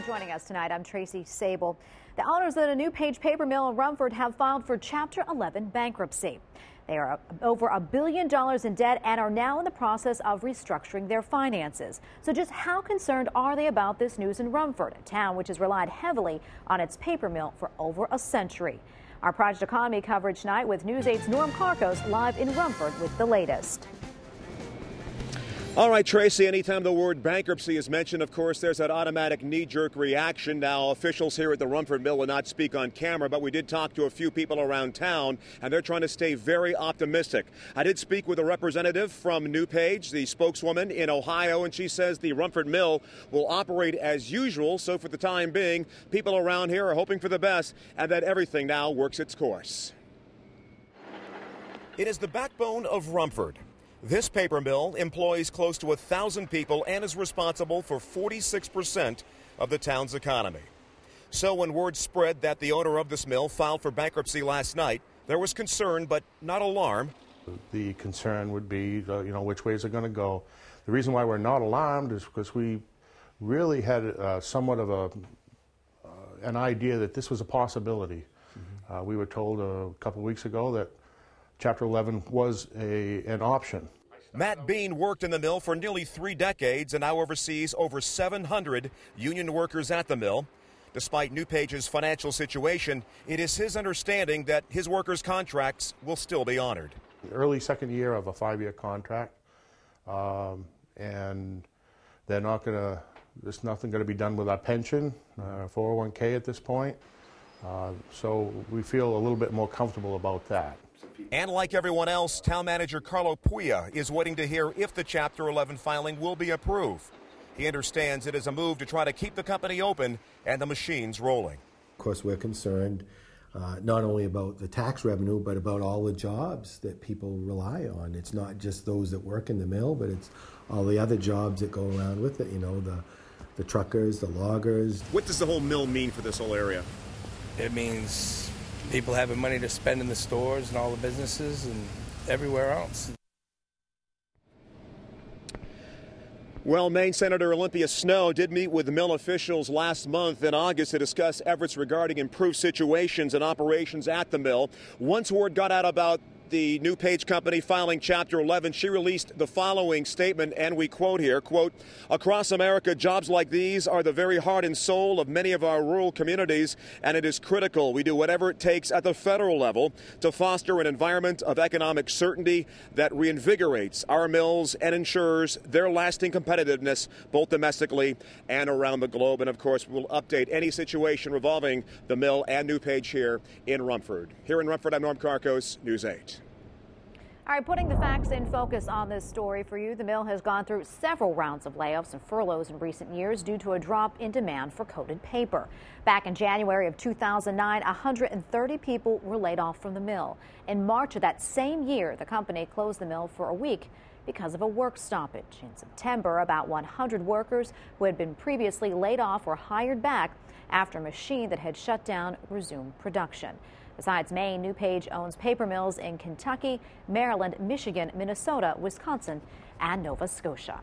for joining us tonight. I'm Tracy Sable. The owners of the NewPage paper mill in Rumford have filed for Chapter 11 bankruptcy. They are over a billion dollars in debt and are now in the process of restructuring their finances. So just how concerned are they about this news in Rumford, a town which has relied heavily on its paper mill for over a century? Our Project Economy coverage tonight with News 8's Norm Karkos live in Rumford with the latest. All right, Tracy, anytime the word bankruptcy is mentioned, of course, there's that automatic knee jerk reaction. Now, officials here at the Rumford Mill will not speak on camera, but we did talk to a few people around town, and they're trying to stay very optimistic. I did speak with a representative from NewPage, the spokeswoman in Ohio, and she says the Rumford Mill will operate as usual. So, for the time being, people around here are hoping for the best and that everything now works its course. It is the backbone of Rumford. This paper mill employs close to a thousand people and is responsible for 46% of the town's economy. So when word spread that the owner of this mill filed for bankruptcy last night, there was concern but not alarm. The concern would be, uh, you know, which way is it going to go? The reason why we're not alarmed is because we really had uh, somewhat of a uh, an idea that this was a possibility. Mm-hmm. we were told a couple weeks ago that Chapter 11 was a, an option. Matt Bean worked in the mill for nearly three decades and now oversees over 700 union workers at the mill. Despite NewPage's financial situation, it is his understanding that his workers' contracts will still be honored. Early second year of a five year contract, um, and they're not going to, there's nothing going to be done with our pension, uh, 401k at this point. Uh, so we feel a little bit more comfortable about that. And like everyone else, town manager Carlo Puiia is waiting to hear if the Chapter 11 filing will be approved. He understands it is a move to try to keep the company open and the machines rolling. Of course, we're concerned uh, not only about the tax revenue, but about all the jobs that people rely on. It's not just those that work in the mill, but it's all the other jobs that go around with it. You know, the the truckers, the loggers. What does the whole mill mean for this whole area? It means people having money to spend in the stores and all the businesses and everywhere else. Well, Maine Senator Olympia Snowe did meet with mill officials last month in August to discuss efforts regarding improved situations and operations at the mill. Once word got out about the New Page company filing Chapter 11, she released the following statement, and we quote here, quote, Across America, jobs like these are the very heart and soul of many of our rural communities, and it is critical we do whatever it takes at the federal level to foster an environment of economic certainty that reinvigorates our mills and ensures their lasting competitiveness both domestically and around the globe. And of course, we'll update any situation revolving the mill and New Page here in Rumford. Here in Rumford, I'm Norm Karkos, News 8. All right, putting the facts in focus on this story for you, the mill has gone through several rounds of layoffs and furloughs in recent years due to a drop in demand for coated paper. Back in January of 2009, 130 people were laid off from the mill. In March of that same year, the company closed the mill for a week because of a work stoppage. In September, about 100 workers who had been previously laid off were hired back after a machine that had shut down resumed production. Besides Maine, NewPage owns paper mills in Kentucky, Maryland, Michigan, Minnesota, Wisconsin, and Nova Scotia.